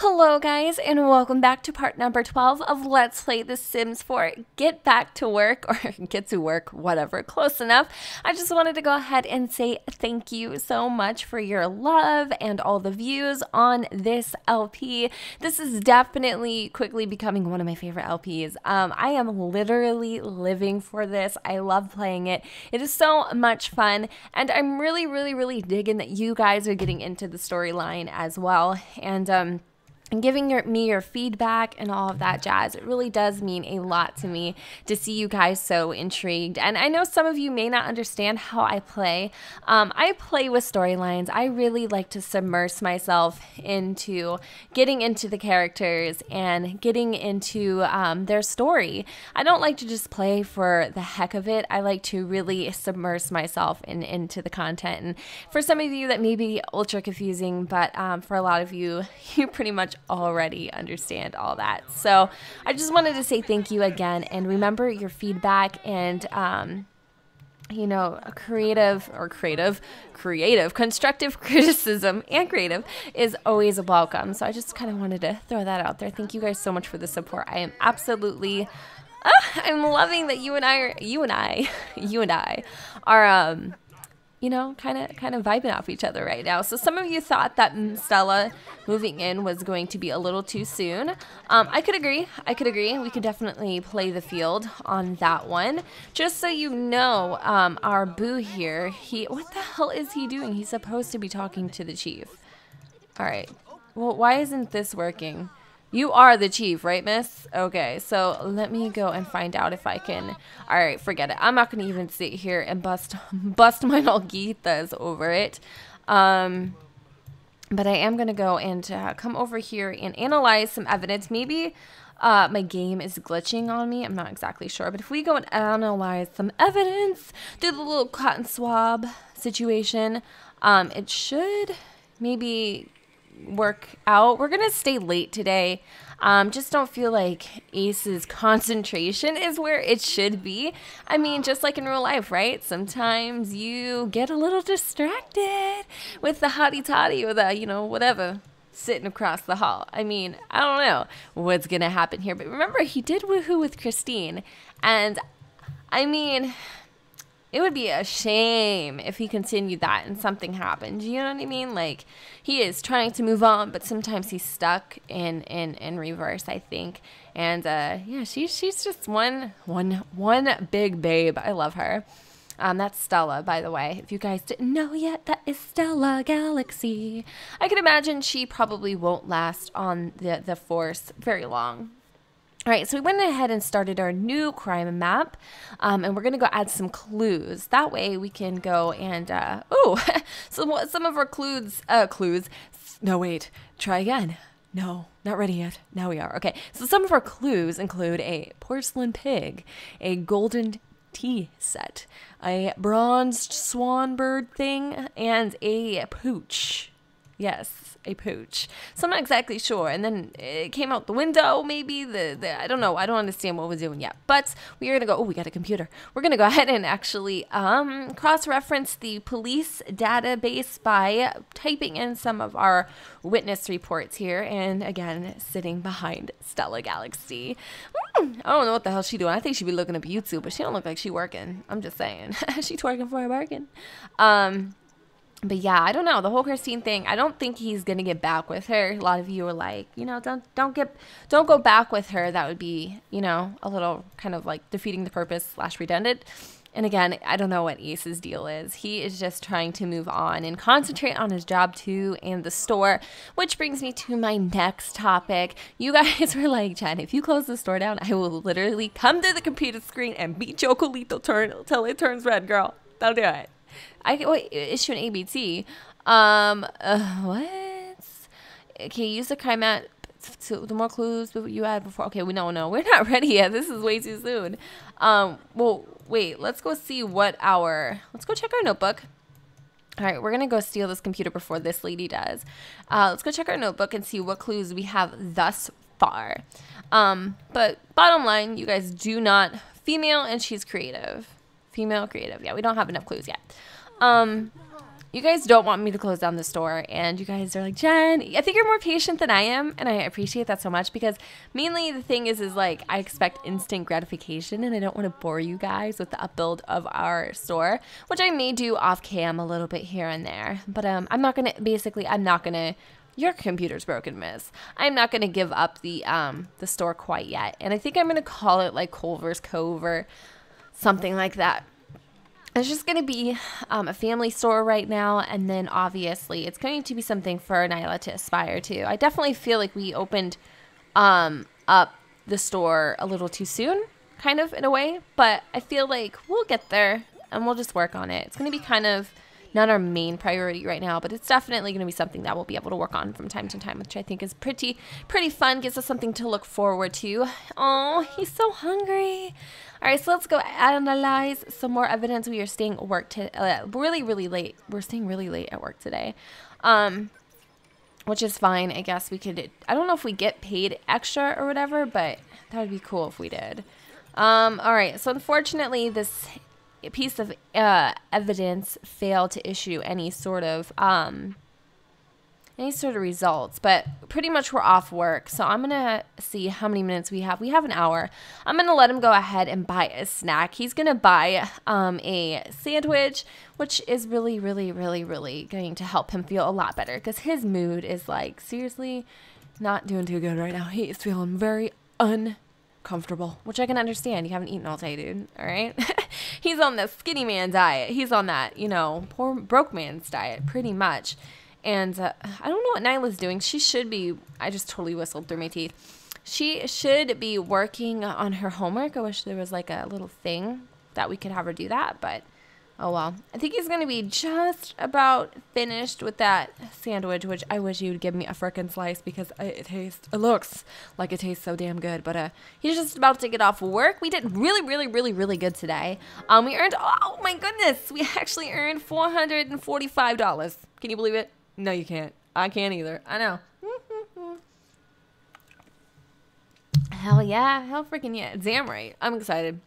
Hello, guys, and welcome back to part number 12 of Let's Play The Sims 4 Get Back to Work, or Get to Work, whatever, close enough. I just wanted to go ahead and say thank you so much for your love and all the views on this LP. This is definitely quickly becoming one of my favorite LPs. Um, I am literally living for this. I love playing it. It is so much fun, and I'm really, really, really digging that you guys are getting into the storyline as well. And, um, and giving your, me your feedback and all of that jazz. It really does mean a lot to me to see you guys so intrigued. And I know some of you may not understand how I play. Um, I play with storylines. I really like to submerge myself into getting into the characters and getting into um, their story. I don't like to just play for the heck of it. I like to really submerge myself in, into the content. And for some of you, that may be ultra confusing, but um, for a lot of you, you pretty much already understand all that. So I just wanted to say thank you again and remember your feedback and, um, you know, creative or creative, creative, constructive criticism and creative is always a welcome. So I just kind of wanted to throw that out there. Thank you guys so much for the support. I am absolutely, I'm loving that you and I are, you and I, you and I are, um, you know, kind of kind of vibing off each other right now. So some of you thought that Stella moving in was going to be a little too soon. Um, I could agree. I could agree. We could definitely play the field on that one. Just so you know, um, our boo here, he what the hell is he doing? He's supposed to be talking to the chief. All right. Well, why isn't this working? You are the chief, right, miss? Okay, so let me go and find out if I can... Alright, forget it. I'm not going to even sit here and bust bust my nalguitas over it. Um, but I am going to go and uh, come over here and analyze some evidence. Maybe uh, my game is glitching on me. I'm not exactly sure. But if we go and analyze some evidence, do the little cotton swab situation, um, it should maybe work out. We're gonna stay late today. Um, just don't feel like Ace's concentration is where it should be. I mean, just like in real life, right? Sometimes you get a little distracted with the hottie toddy or the, you know, whatever sitting across the hall. I mean, I don't know what's gonna happen here, but remember, he did woohoo with Christine, and I mean, it would be a shame if he continued that and something happened. You know what I mean? Like he is trying to move on, but sometimes he's stuck in in in reverse. I think, and uh, yeah, she's she's just one one one big babe. I love her. Um, that's Stella, by the way. If you guys didn't know yet, that is Stella Galaxy. I can imagine she probably won't last on the the force very long. All right, so we went ahead and started our new crime map, um, and we're gonna go add some clues. That way we can go and, uh, oh, so some of our clues, uh, clues, no wait, try again. No, not ready yet. Now we are. Okay, so some of our clues include a porcelain pig, a golden tea set, a bronzed swan bird thing, and a pooch. Yes, a pooch. So I'm not exactly sure. And then it came out the window, maybe. The, the I don't know. I don't understand what we're doing yet. But we are going to go, oh, we got a computer. We're going to go ahead and actually um, cross-reference the police database by typing in some of our witness reports here. And again, sitting behind Stella Galaxy. Mm, I don't know what the hell she doing. I think she'd be looking up YouTube, but she don't look like she working. I'm just saying. She's twerking for a bargain. Um, but yeah, I don't know the whole Christine thing. I don't think he's gonna get back with her. A lot of you are like, you know, don't don't get don't go back with her. That would be, you know, a little kind of like defeating the purpose slash redundant. And again, I don't know what Ace's deal is. He is just trying to move on and concentrate on his job too and the store, which brings me to my next topic. You guys were like, Jen, if you close the store down, I will literally come to the computer screen and beat your colito turn till it turns red, girl. Don't do it. I wait, issue an ABT. Um, uh, what? Okay, use the crime mat. So the more clues you had before. Okay, we no no we're not ready yet. This is way too soon. Um, well wait, let's go see what our let's go check our notebook. All right, we're gonna go steal this computer before this lady does. Uh, let's go check our notebook and see what clues we have thus far. Um, but bottom line, you guys do not female and she's creative. Female creative. Yeah, we don't have enough clues yet. Um, you guys don't want me to close down the store, and you guys are like, Jen, I think you're more patient than I am, and I appreciate that so much because mainly the thing is, is like I expect instant gratification, and I don't want to bore you guys with the upbuild of our store, which I may do off cam a little bit here and there, but um, I'm not gonna basically, I'm not gonna your computer's broken, miss. I'm not gonna give up the um the store quite yet. And I think I'm gonna call it like Culver's Cove or something like that. It's just going to be um, a family store right now, and then obviously it's going to be something for Nylah to aspire to. I definitely feel like we opened um, up the store a little too soon, kind of in a way, but I feel like we'll get there and we'll just work on it. It's going to be kind of not our main priority right now, but it's definitely going to be something that we'll be able to work on from time to time, which I think is pretty pretty fun. Gives us something to look forward to. Oh, he's so hungry. All right, so let's go analyze some more evidence. We are staying work to uh, really really late. We're staying really late at work today. Um, which is fine. I guess we could. I don't know if we get paid extra or whatever, but that would be cool if we did. Um, all right. So unfortunately, this piece of uh, evidence failed to issue any sort of um, any sort of results, but pretty much we're off work. So I'm gonna see how many minutes we have. We have an hour. I'm gonna let him go ahead and buy a snack. He's gonna buy um, a sandwich, which is really, really, really, really going to help him feel a lot better because his mood is like seriously not doing too good right now. He's feeling very uncomfortable, which I can understand. You haven't eaten all day, dude. All right. He's on the skinny man diet. He's on that, you know, poor broke man's diet, pretty much. And uh, I don't know what Nylah's doing. She should be. I just totally whistled through my teeth. She should be working on her homework. I wish there was like a little thing that we could have her do that, but oh well. I think he's gonna be just about finished with that sandwich, which I wish he would give me a freaking slice because it tastes, it looks like it tastes so damn good. But uh, he's just about to get off work. We did really, really, really, really good today. Um, we earned oh my goodness, we actually earned four hundred and forty-five dollars. Can you believe it? No, you can't. I can't either. I know. Hell yeah. Hell freaking yeah. Damn right. I'm excited.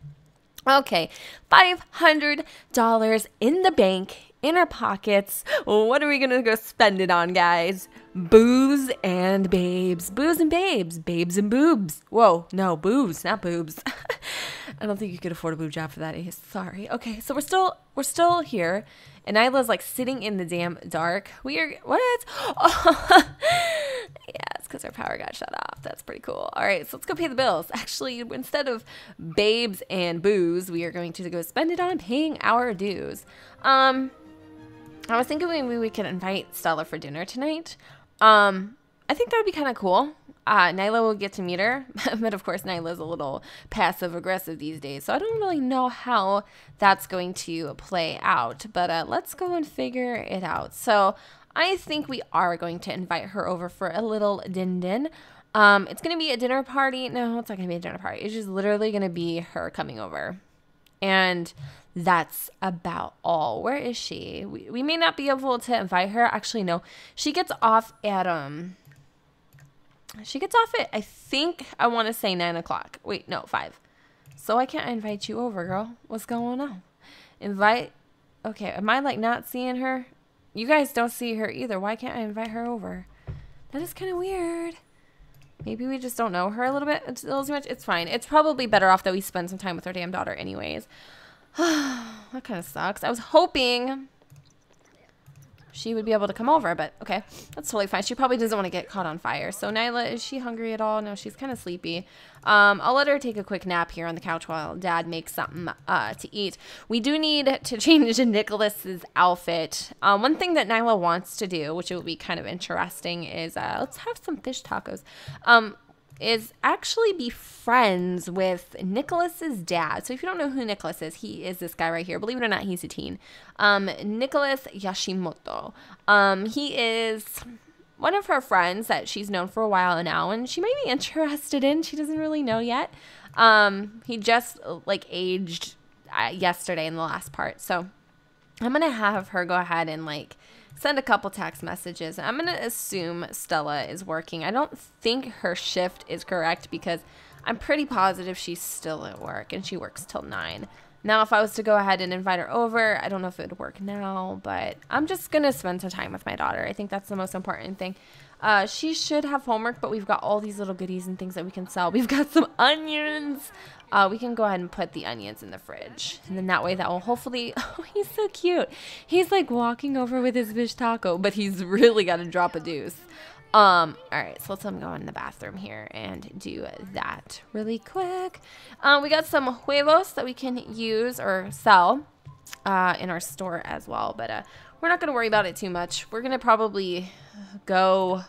Okay. $500 in the bank, in our pockets. What are we to go spend it on, guys? Booze and babes. Booze and babes. Babes and boobs. Whoa. No, boobs, not boobs. I don't think you could afford a boob job for that. Sorry. Okay. So we're still, we're still here and Nylah's like sitting in the damn dark. We are what? Oh. Because our power got shut off. That's pretty cool. All right, so let's go pay the bills. Actually, instead of babes and booze, we are going to go spend it on paying our dues. Um, I was thinking maybe we could invite Stella for dinner tonight. Um, I think that would be kind of cool. Uh, Nylah will get to meet her, but of course Nylah's a little passive aggressive these days, so I don't really know how that's going to play out. But uh, let's go and figure it out. So I think we are going to invite her over for a little din din. Um, it's gonna be a dinner party. No, it's not gonna be a dinner party. It's just literally gonna be her coming over, and that's about all. Where is she? We, we may not be able to invite her. Actually, no. She gets off at um she gets off at, I think, I want to say 9 o'clock. Wait, no, 5. So I can't invite you over, girl. What's going on? Invite. Okay, am I like not seeing her? You guys don't see her either. Why can't I invite her over? That is kind of weird. Maybe we just don't know her a little bit a little too much. It's fine. It's probably better off that we spend some time with our damn daughter anyways. that kind of sucks. I was hoping she would be able to come over, but okay, that's totally fine. She probably doesn't want to get caught on fire. So Nylah, is she hungry at all? No, she's kind of sleepy. Um, I'll let her take a quick nap here on the couch while Dad makes something uh, to eat. We do need to change Nicholas's outfit. Um, one thing that Nylah wants to do, which will be kind of interesting, is uh, let's have some fish tacos. Um, is actually be friends with Nicholas's dad. So if you don't know who Nicholas is, he is this guy right here. Believe it or not, he's a teen. Um, Nicholas Yashimoto. Um, he is one of her friends that she's known for a while now, and she might be interested in. She doesn't really know yet. Um, he just like aged uh, yesterday in the last part, so I'm gonna have her go ahead and like send a couple text messages. I'm going to assume Stella is working. I don't think her shift is correct because I'm pretty positive she's still at work and she works till 9. Now, if I was to go ahead and invite her over, I don't know if it would work now, but I'm just going to spend some time with my daughter. I think that's the most important thing. Uh, she should have homework, but we've got all these little goodies and things that we can sell. We've got some onions. Uh, we can go ahead and put the onions in the fridge. And then that way that will hopefully, oh, he's so cute. He's like walking over with his fish taco, but he's really got to drop a deuce. Um, all right, so let's let him go in the bathroom here and do that really quick. Um, we got some huevos that we can use or sell uh, in our store as well, but uh, we're not going to worry about it too much. We're going to probably go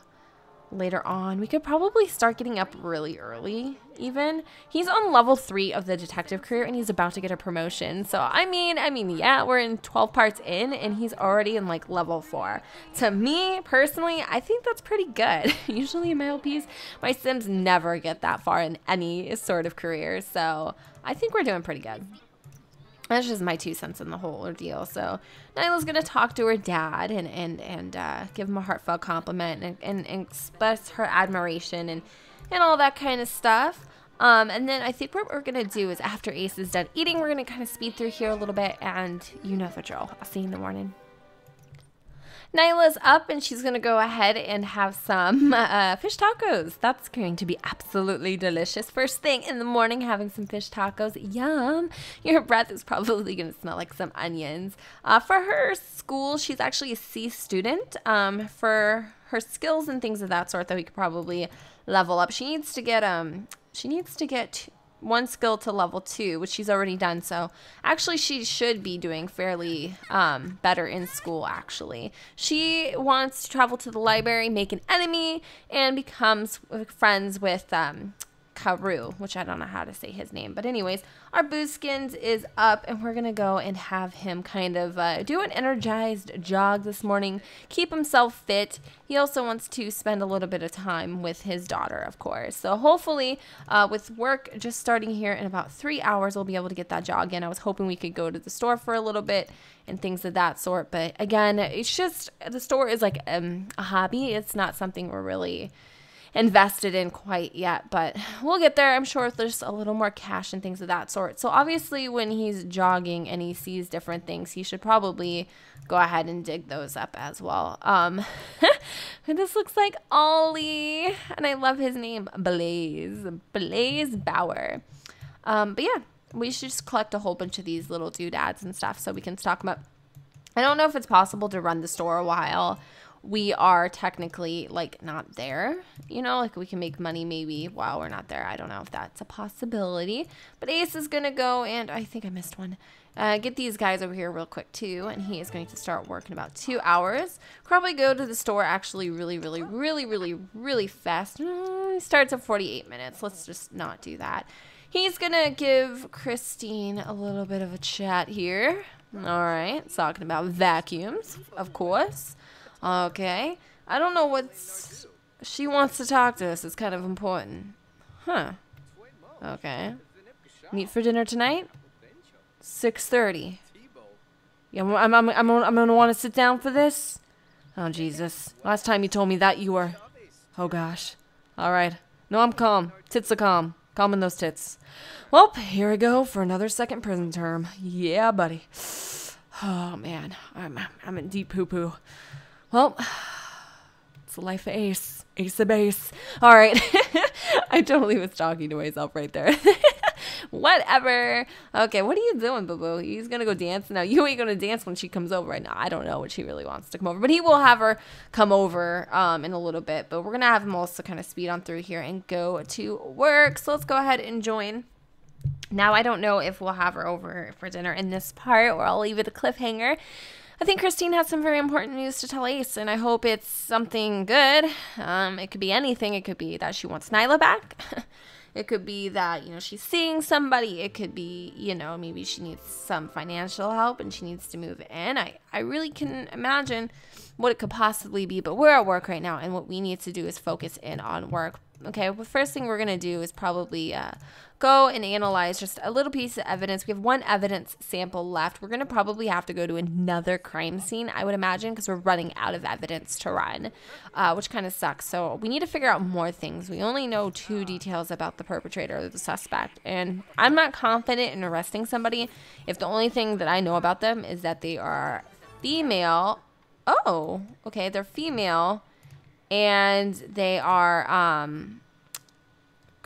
later on. We could probably start getting up really early, even. He's on level three of the detective career and he's about to get a promotion. So, I mean, I mean, yeah, we're in 12 parts in and he's already in like level four. To me, personally, I think that's pretty good. Usually in my LPs, my Sims never get that far in any sort of career. So, I think we're doing pretty good. That's just my two cents in the whole ordeal. So Nylah's gonna talk to her dad and and and uh, give him a heartfelt compliment and, and, and express her admiration and and all that kind of stuff. Um, and then I think what we're gonna do is after Ace is done eating, we're gonna kind of speed through here a little bit, and you know the drill. I'll see you in the morning. Nylah's up and she's going to go ahead and have some uh, fish tacos. That's going to be absolutely delicious. First thing in the morning, having some fish tacos. Yum. Your breath is probably going to smell like some onions. Uh, for her school, she's actually a C student. Um, for her skills and things of that sort that we could probably level up, she needs to get um she needs to get one skill to level two, which she's already done. So actually, she should be doing fairly um, better in school. Actually, she wants to travel to the library, make an enemy, and becomes friends with um, Karu, which I don't know how to say his name. But anyways, our Booskins is up and we're going to go and have him kind of uh, do an energized jog this morning, keep himself fit. He also wants to spend a little bit of time with his daughter, of course. So hopefully uh, with work just starting here in about three hours, we'll be able to get that jog in. I was hoping we could go to the store for a little bit and things of that sort. But again, it's just the store is like um, a hobby. It's not something we're really invested in quite yet, but we'll get there. I'm sure there's a little more cash and things of that sort. So obviously, when he's jogging and he sees different things, he should probably go ahead and dig those up as well. Um, this looks like Ollie, and I love his name, Blaze, Blaze Bauer. Um, but yeah, we should just collect a whole bunch of these little doodads and stuff so we can stock them up. I don't know if it's possible to run the store a while we are technically like not there. You know, like we can make money maybe while we're not there. I don't know if that's a possibility. But Ace is going to go and I think I missed one. Uh, get these guys over here real quick too. And he is going to start work in about two hours. Probably go to the store actually really, really, really, really, really fast. Mm, starts at 48 minutes. Let's just not do that. He's going to give Christine a little bit of a chat here. All right. Talking about vacuums, of course. Okay. I don't know what's... She wants to talk to us. It's kind of important. Huh. Okay. Meet for dinner tonight? 6.30. Yeah, I'm, I'm, I'm, I'm gonna want to sit down for this? Oh, Jesus. Last time you told me that, you were... Oh, gosh. All right. No, I'm calm. Tits are calm. Calm in those tits. Well, here we go for another second prison term. Yeah, buddy. Oh, man. I'm, I'm in deep poo-poo. Well, it's the life of Ace. Ace of base. All right. I totally was talking to myself right there. Whatever. Okay, what are you doing, boo boo? He's gonna go dance now. You ain't gonna dance when she comes over right now. I don't know what she really wants to come over, but he will have her come over um, in a little bit. But we're gonna have him also kind of speed on through here and go to work. So let's go ahead and join. Now I don't know if we'll have her over for dinner in this part, or I'll leave it a cliffhanger. I think Christine has some very important news to tell Ace, and I hope it's something good. Um, it could be anything. It could be that she wants Nylah back. it could be that, you know, she's seeing somebody. It could be, you know, maybe she needs some financial help and she needs to move in. I, I really can imagine what it could possibly be, but we're at work right now, and what we need to do is focus in on work. Okay, the first thing we're gonna do is probably uh, go and analyze just a little piece of evidence. We have one evidence sample left. We're to probably have to go to another crime scene, I would imagine, because we're running out of evidence to run, uh, which kind of sucks. So we need to figure out more things. We only know two details about the perpetrator or the suspect, and I'm not confident in arresting somebody if the only thing that I know about them is that they are female. Oh, okay, they're female and they are um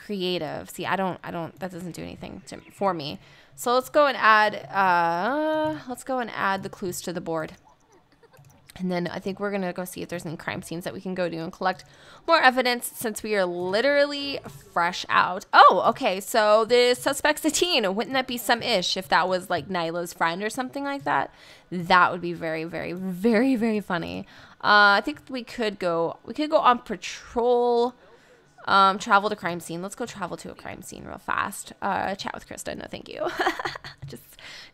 creative. See, I don't, I don't, that doesn't do anything to, for me. So let's go and add, uh, let's go and add the clues to the board. And then I think we're going to go see if there's any crime scenes that we can go to and collect more evidence since we are literally fresh out. Oh, okay. So the suspect's a teen. Wouldn't that be some ish if that was like Nylah's friend or something like that? That would be very, very, very, very funny. Uh, I think we could go, we could go on patrol um, travel to crime scene. Let's go travel to a crime scene real fast. Uh, chat with Krista. No, thank you. Just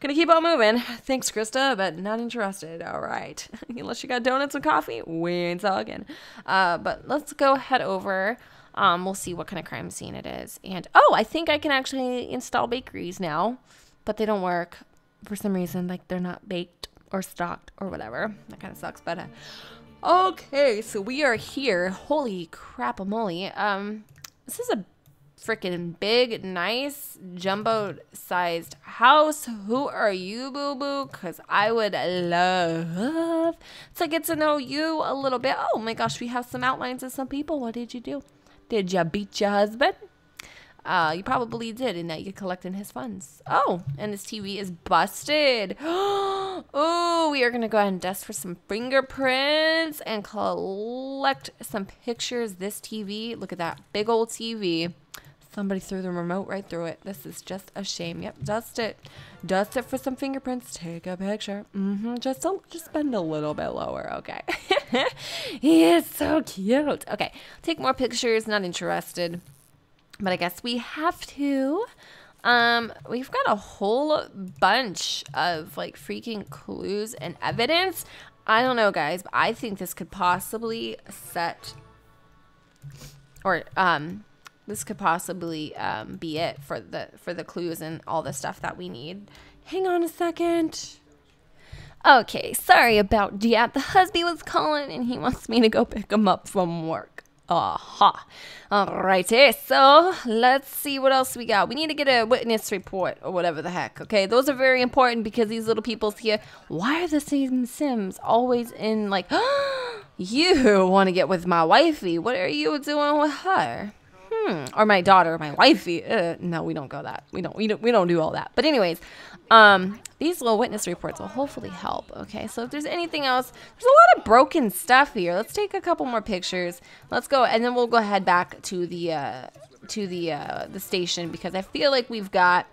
gonna keep on moving. Thanks, Krista, but not interested. All right. Unless you got donuts and coffee, we ain't talking. Uh, but let's go head over. Um, we'll see what kind of crime scene it is. And oh, I think I can actually install bakeries now, but they don't work for some reason. Like they're not baked or stocked or whatever. That kind of sucks. But uh, Okay, so we are here. Holy crap a moly. Um, this is a freaking big, nice, jumbo sized house. Who are you, boo boo? Because I would love to get to know you a little bit. Oh my gosh, we have some outlines of some people. What did you do? Did you beat your husband? Uh, you probably did, and now you're collecting his funds. Oh, and his TV is busted. oh, we are gonna go ahead and dust for some fingerprints and collect some pictures. This TV, look at that big old TV. Somebody threw the remote right through it. This is just a shame. Yep, dust it. Dust it for some fingerprints. Take a picture. Mm-hmm. Just a, just bend a little bit lower. Okay. he is so cute. Okay. Take more pictures. Not interested but I guess we have to. Um, we've got a whole bunch of like freaking clues and evidence. I don't know, guys, but I think this could possibly set or um this could possibly um, be it for the for the clues and all the stuff that we need. Hang on a second. Okay, sorry about that. The husband was calling and he wants me to go pick him up from work. Aha. Alrighty, so let's see what else we got. We need to get a witness report or whatever the heck, okay? Those are very important because these little people's here. Why are the same Sims always in like, you want to get with my wifey? What are you doing with her? Hmm. Or my daughter, my wifey. Uh, no, we don't go that. We don't. We don't. We don't do all that. But anyways, um, these little witness reports will hopefully help. Okay, so if there's anything else, there's a lot of broken stuff here. Let's take a couple more pictures. Let's go, and then we'll go head back to the uh, to the uh, the station because I feel like we've got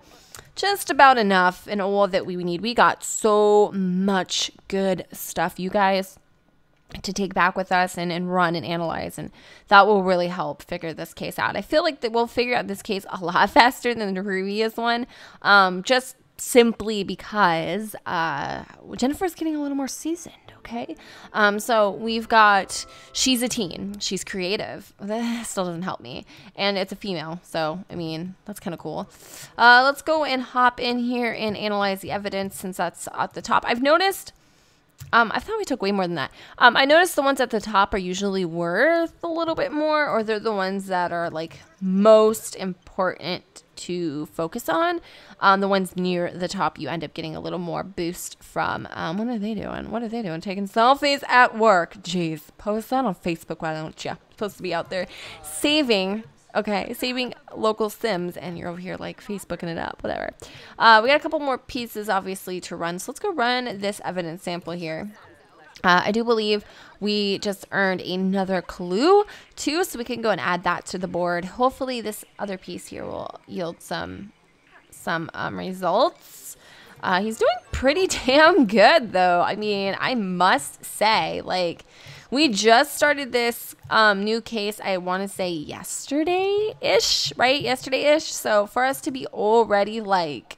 just about enough and all that we need. We got so much good stuff, you guys to take back with us and, and run and analyze and that will really help figure this case out i feel like that we'll figure out this case a lot faster than the previous one um, just simply because uh, Jennifer's getting a little more seasoned. Okay, um, so we've got she's a teen, she's creative. That still doesn't help me, and it's a female. So I mean that's kind of cool. Uh, let's go and hop in here and analyze the evidence since that's at the top. I've noticed. Um, I thought we took way more than that. Um, I noticed the ones at the top are usually worth a little bit more, or they're the ones that are like most important to focus on. Um, the ones near the top, you end up getting a little more boost from. Um, what are they doing? What are they doing? Taking selfies at work. Jeez, post that on Facebook, why don't you? Supposed to be out there saving. Okay, saving local Sims, and you're over here like Facebooking it up, whatever. Uh, we got a couple more pieces, obviously, to run. So let's go run this evidence sample here. Uh, I do believe we just earned another clue too, so we can go and add that to the board. Hopefully this other piece here will yield some some um, results. Uh, he's doing pretty damn good though. I mean, I must say, like, we just started this um, new case, I want to say yesterday-ish, right? Yesterday-ish. So for us to be already like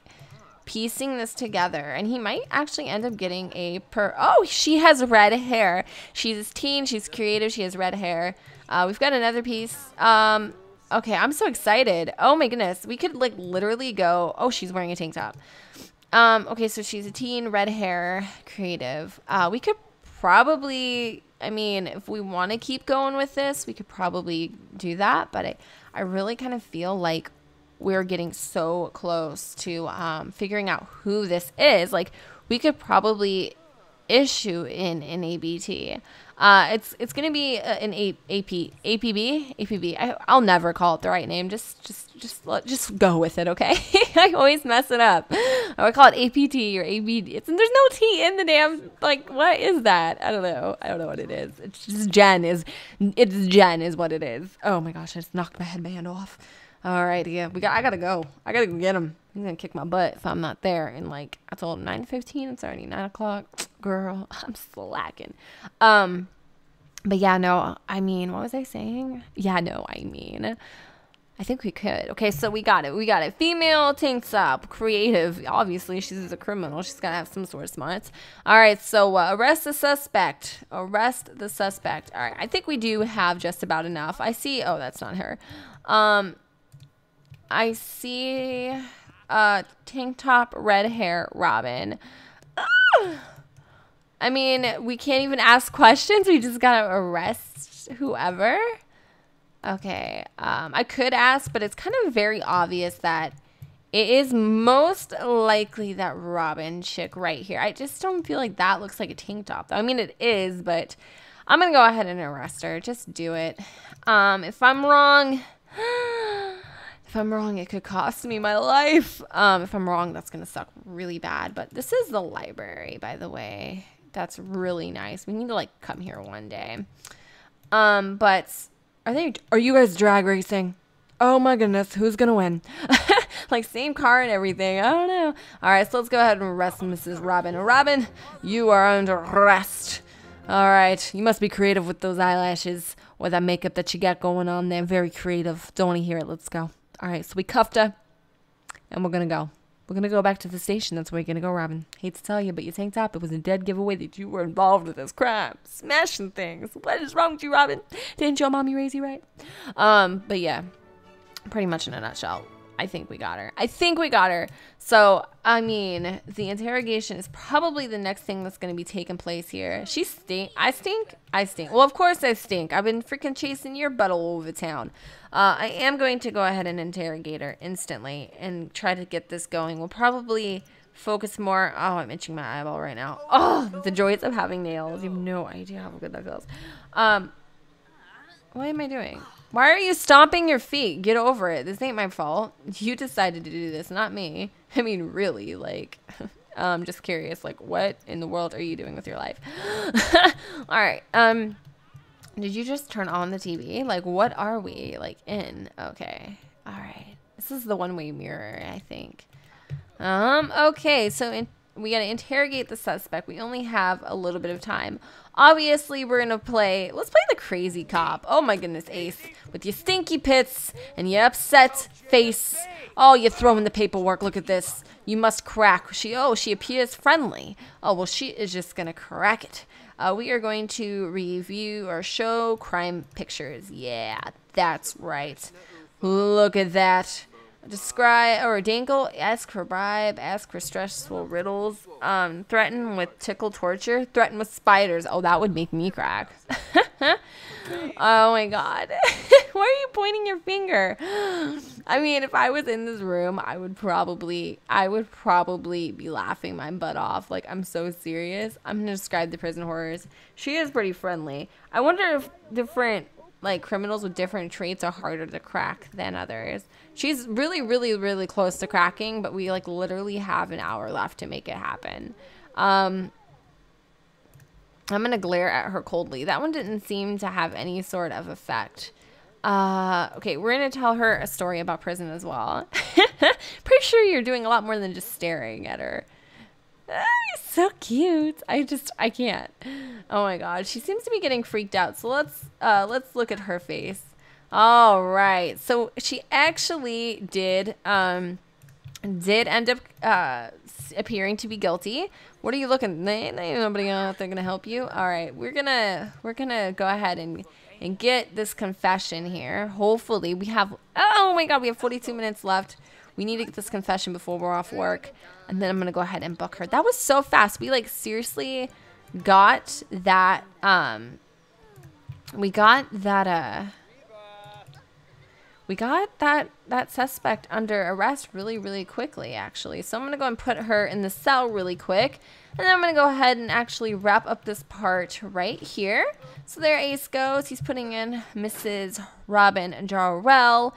piecing this together and he might actually end up getting a per oh she has red hair. She's a teen she's creative she has red hair. Uh, we've got another piece um okay i'm so excited. Oh my goodness we could like literally go oh she's wearing a tank top. Um okay so she's a teen red hair creative. Uh we could probably i mean if we want to keep going with this we could probably do that but i i really kind of feel like we're getting so close to um, figuring out who this is. Like, we could probably issue in an ABT. Uh, it's it's gonna be an A, AP APB APB. I, I'll never call it the right name. Just just just just go with it, okay? I always mess it up. I would call it APT or ABD. It's there's no T in the damn like what is that? I don't know. I don't know what it is. It's just Jen is it's Jen is what it is. Oh my gosh! I just knocked my headband off. All right, yeah, we got. I gotta go. I gotta go get him. He's gonna kick my butt if I'm not there. And like I told him, nine fifteen. It's already nine o'clock. Girl, I'm slacking. Um, but yeah, no. I mean, what was I saying? Yeah, no. I mean, I think we could. Okay, so we got it. We got it. Female tank top, creative. Obviously, she's a criminal. She's gotta have some sort of smarts. All right, so uh, arrest the suspect. Arrest the suspect. All right, I think we do have just about enough. I see. Oh, that's not her. Um I see uh tank top, red hair, Robin. I mean, we can't even ask questions. We just gotta arrest whoever. Okay. Um, I could ask, but it's kind of very obvious that it is most likely that Robin chick right here. I just don't feel like that looks like a tank top. I mean, it is, but I'm gonna go ahead and arrest her. Just do it. Um, if I'm wrong. If I'm wrong, it could cost me my life. Um, if I'm wrong, that's going to suck really bad. But this is the library, by the way. That's really nice. We need to, like, come here one day. Um, but are they, are you guys drag racing? Oh my goodness, who's to win? like, same car and everything. I don't know. All right, so let's go ahead and arrest Mrs. Robin. Robin, you are under arrest. All right, you must be creative with those eyelashes or that makeup that you got going on there. Very creative. Don't want to hear it. Let's go. All right, so we cuffed her, and we're gonna go. We're gonna go back to the station. That's where you're gonna go, Robin. Hate to tell you, but you tanked top. It was a dead giveaway that you were involved with this crime, smashing things. What is wrong with you, Robin? Didn't your mommy raise you right? Um, but yeah, pretty much in a nutshell. I think we got her. I think we got her. So, I mean, the interrogation is probably the next thing that's going to be taking place here. She stink. I stink. I stink. Well, of course I stink. I've been freaking chasing your butt all over town. Uh, I am going to go ahead and interrogate her instantly and try to get this going. We'll probably focus more. Oh, I'm itching my eyeball right now. Oh, the joys of having nails. You have no idea how good that feels. Um, what am I doing? Why are you stomping your feet? Get over it. This ain't my fault. You decided to do this, not me. I mean, really, like, I'm just curious, like, what in the world are you doing with your life? All right. Um, did you just turn on the TV? Like, what are we, like, in? Okay. All right. This is the one-way mirror, I think. Um, okay. So in, we got to interrogate the suspect. We only have a little bit of time. Obviously, we're to play, let's play the crazy cop. Oh my goodness, Ace. With your stinky pits and your upset face. Oh, you're throwing the paperwork. Look at this. You must crack. She, oh, she appears friendly. Oh, well, she is just to crack it. Uh, we are going to review or show crime pictures. Yeah, that's right. Look at that. Describe or Dangle, ask for bribe, ask for stressful riddles, um, threaten with tickle torture, threaten with spiders. Oh, that would make me crack. oh my god. Why are you pointing your finger? I mean, if I was in this room, I would probably I would probably be laughing my butt off. Like I'm so serious. I'm going to describe the prison horrors. She is pretty friendly. I wonder if different like criminals with different traits are harder to crack than others. She's really, really, really close to cracking, but we like literally have an hour left to make it happen. Um, I'm gonna glare at her coldly. That one didn't seem to have any sort of effect. Uh, okay, we're gonna tell her a story about prison as well. Pretty sure you're doing a lot more than just staring at her. Ah, so cute. I just I can't. Oh my god, she seems to be getting freaked out. So let's uh let's look at her face. All right. So she actually did um did end up uh, appearing to be guilty. What are you looking? Ain't nobody out there gonna help you. All right, we're gonna we're gonna go ahead and and get this confession here. Hopefully, we have. Oh my God, we have 42 minutes left. We need to get this confession before we're off work, and then I'm gonna go ahead and book her. That was so fast. We like seriously got that. Um, we got that. Uh we got that that suspect under arrest really really quickly actually so i'm going to go and put her in the cell really quick and then i'm going to go ahead and actually wrap up this part right here so there ace goes he's putting in mrs robin jarrell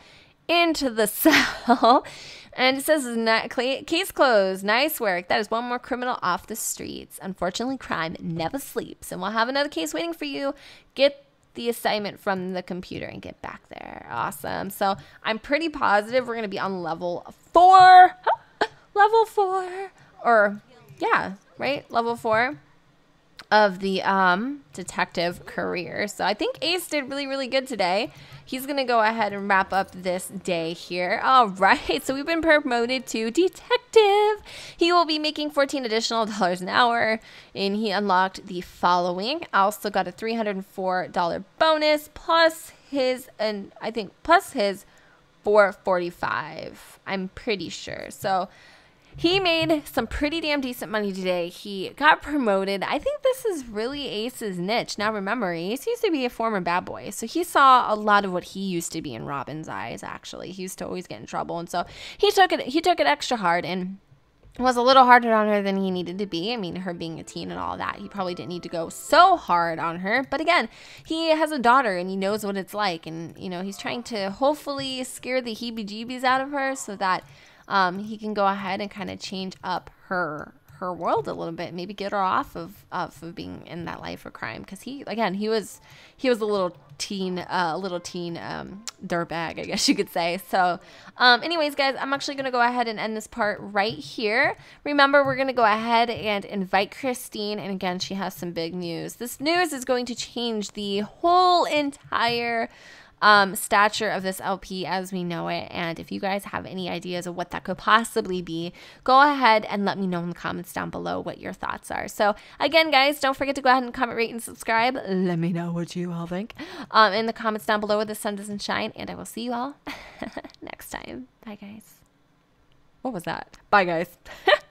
into the cell and it says case closed nice work that is one more criminal off the streets unfortunately crime never sleeps and we'll have another case waiting for you get the assignment from the computer and get back there. Awesome. So I'm pretty positive we're going to be on level four. level four. Or, yeah, right? Level four of the um, detective career. So I think Ace did really, really good today. He's going to go ahead and wrap up this day here. All right. So we've been promoted to detective. He will be making 14 additional dollars an hour. And he unlocked the following. I also got a $304 bonus plus his, and I think plus his 445. I'm pretty sure. So he made some pretty damn decent money today. He got promoted. I think this is really Ace's niche. Now, remember, Ace used to be a former bad boy. So he saw a lot of what he used to be in Robin's eyes, actually. He used to always get in trouble. And so he took it, he took it extra hard and was a little harder on her than he needed to be. I mean, her being a teen and all that, he probably didn't need to go so hard on her. But again, he has a daughter and he knows what it's like. And, you know, he's trying to hopefully scare the heebie jeebies out of her so that um, he can go ahead and kind of change up her her world a little bit maybe get her off of of, of being in that life of crime. Because he again he was he was a little teen uh, little teen um, dirtbag i guess you could say. So um, anyways guys i'm actually going to go ahead and end this part right here. Remember we're going to go ahead and invite christine and again she has some big news. This news is going to change the whole entire um, stature of this LP as we know it. And if you guys have any ideas of what that could possibly be, go ahead and let me know in the comments down below what your thoughts are. So, again, guys, don't forget to go ahead and comment, rate, and subscribe. Let me know what you all think um, in the comments down below where the sun doesn't shine. And I will see you all next time. Bye, guys. What was that? Bye, guys.